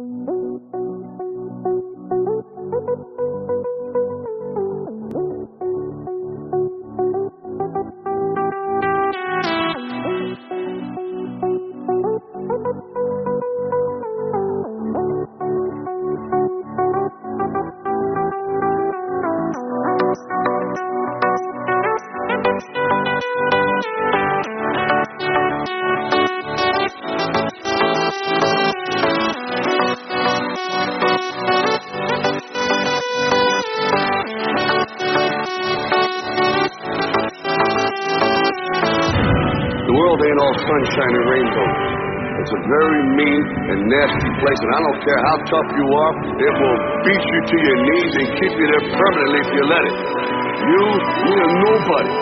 The sunshine and rainbows. It's a very mean and nasty place, and I don't care how tough you are, it will beat you to your knees and keep you there permanently if you let it. You, you are nobody.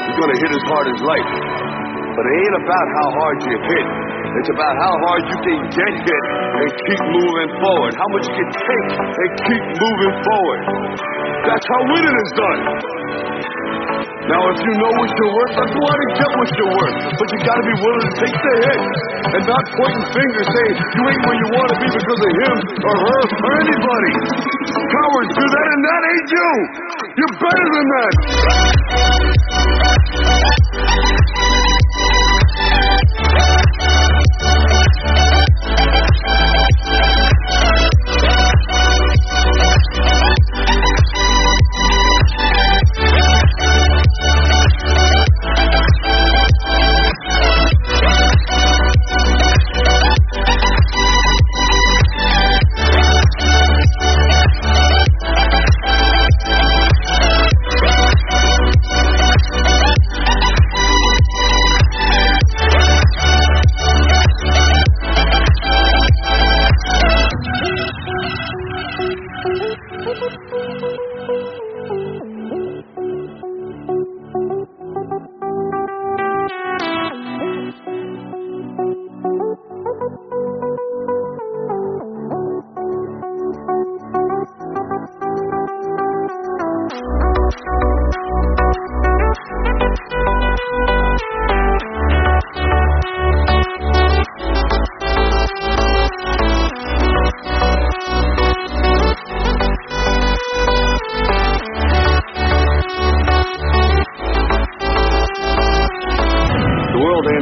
You're gonna hit as hard as life. But it ain't about how hard you hit. It's about how hard you can get hit and keep moving forward. How much you can take and keep moving forward. That's how winning is done. Now, if you know what you're worth, then go out and get what you're worth. But you gotta be willing to take the hit and not pointing fingers saying you ain't where you want to be because of him or her or anybody. Cowards do that, and that ain't you. You're better than that.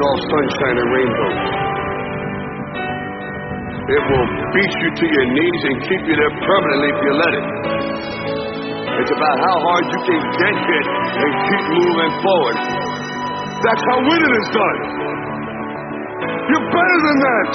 All sunshine and rainbows. It will beat you to your knees and keep you there permanently if you let it. It's about how hard you can get hit and keep moving forward. That's how winning is done. You're better than that.